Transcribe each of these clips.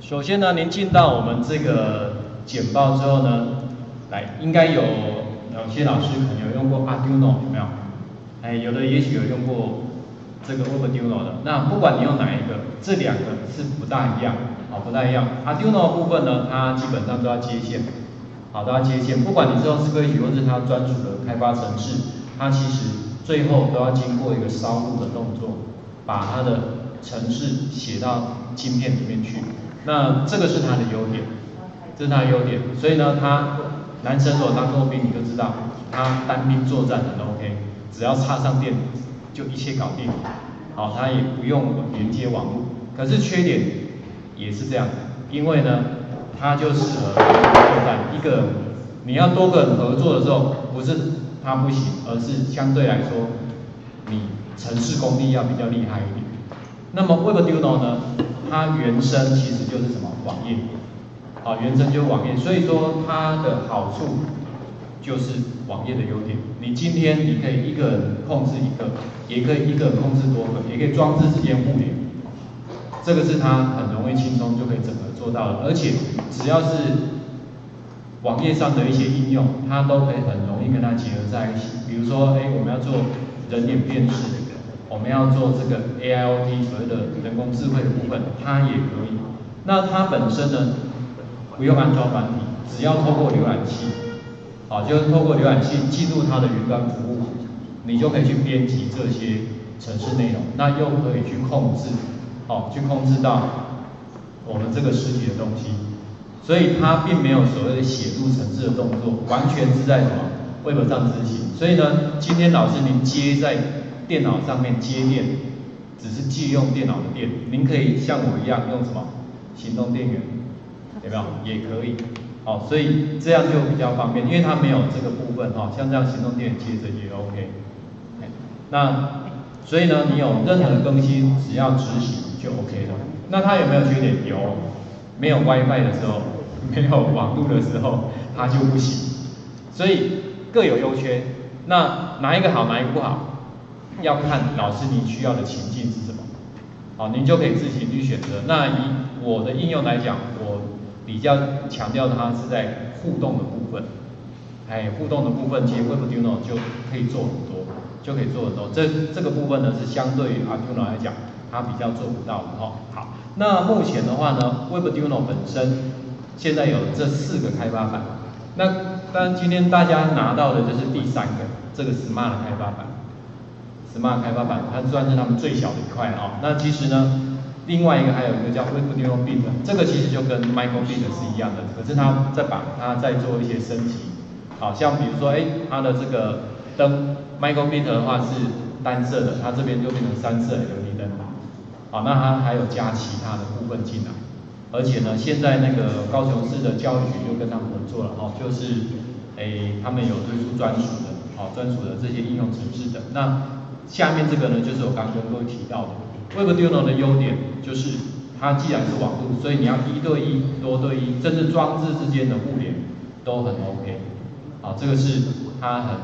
首先呢，您进到我们这个简报之后呢，来应该有有些老师可能有用过 Arduino 有没有？哎，有的也许有用过这个 Arduino 的。那不管你用哪一个，这两个是不大一样，好，不大一样。Arduino 部分呢，它基本上都要接线，好，都要接线。不管你是用 Scratch 或是它专属的开发程式，它其实最后都要经过一个烧录的动作，把它的程式写到晶片里面去。那这个是它的优点，这是它的优点，所以呢，他男生如果当过兵，你就知道，他单兵作战很 OK，只要插上电就一切搞定，好，他也不用连接网络。可是缺点也是这样，因为呢，他就适合作战，一个你要多个人合作的时候，不是他不行，而是相对来说，你城市功力要比较厉害一点。那么 Webduino 呢？它原生其实就是什么网页，好，原生就是网页，所以说它的好处就是网页的优点。你今天你可以一个人控制一个，也可以一个人控制多个，也可以装置之间互联，这个是它很容易轻松就可以整合做到的。而且只要是网页上的一些应用，它都可以很容易跟它结合在一起。比如说，哎，我们要做人脸辨识。我们要做这个 AIoT 所谓的人工智慧的部分，它也可以。那它本身呢，不用安装软体，只要透过浏览器，好，就是透过浏览器记录它的云端服务，你就可以去编辑这些城市内容，那又可以去控制，好，去控制到我们这个实体的东西。所以它并没有所谓的写入城市的动作，完全是在什么 Web 上执行。所以呢，今天老师您接在。电脑上面接电，只是借用电脑的电，您可以像我一样用什么行动电源，有没有？也可以，好，所以这样就比较方便，因为它没有这个部分哈，像这样行动电源接着也 OK。那所以呢，你有任何的更新，只要执行就 OK 了。那它有没有缺点？有，没有 WiFi 的时候，没有网络的时候，它就不行。所以各有优缺，那哪一个好，哪一个不好？要看老师你需要的情境是什么，好，您就可以自行去选择。那以我的应用来讲，我比较强调它是在互动的部分，哎，互动的部分其实 Webduino 就可以做很多，就可以做很多。这这个部分呢是相对于 Arduino 来讲，它比较做不到的哈。好，那目前的话呢，Webduino 本身现在有这四个开发版，那当然今天大家拿到的就是第三个这个 Smart 开发版。Smart 开发版，它算是他们最小的一块啊。那其实呢，另外一个还有一个叫 Webduino Bit，这个其实就跟 MicroBit 是一样的，可是它在把它再做一些升级。好，像比如说，哎，它的这个灯 MicroBit 的话是单色的，它这边就变成三色 LED 灯。好，那它还有加其他的部分进来。而且呢，现在那个高雄市的教育局就跟他们合作了，哦，就是，哎，他们有推出专属的，好，专属的这些应用程式的。那下面这个呢，就是我刚刚跟各位提到的，Webduino 的优点就是它既然是网络，所以你要一对一、多对一，甚至装置之间的互联都很 OK。好，这个是它很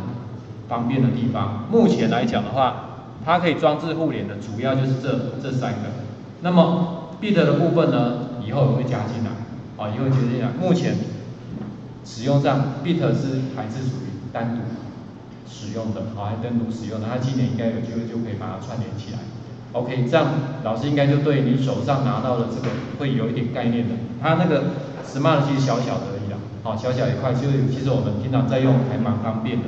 方便的地方。目前来讲的话，它可以装置互联的主要就是这这三个。那么 Bit 的部分呢，以后也会加进来，啊，以后加进来。目前使用上，Bit 是还是属于单独。使用的，好，还单独使用的，他今年应该有机会就可以把它串联起来。OK，这样老师应该就对你手上拿到的这个会有一点概念的。它那个 Smart 其实小小的而已啦，好，小小一块，就其实我们平常在用还蛮方便的。